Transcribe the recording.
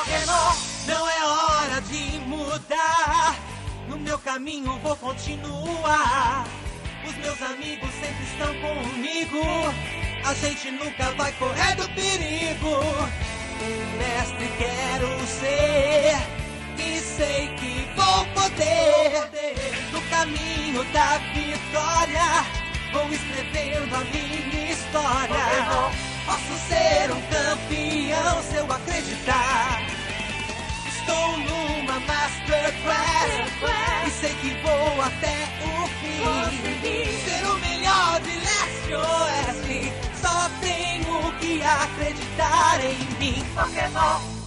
Pokémon. Não é hora de mudar. No meu caminho vou continuar. Os meus amigos sempre estão comigo. A gente nunca vai correr do perigo. Um mestre quero ser. E sei que vou poder. No caminho da vitória. Vou escrevendo a minha história. Até o fim. Ser o melhor de leste oeste. Só tenho que acreditar em mim. Pokémon.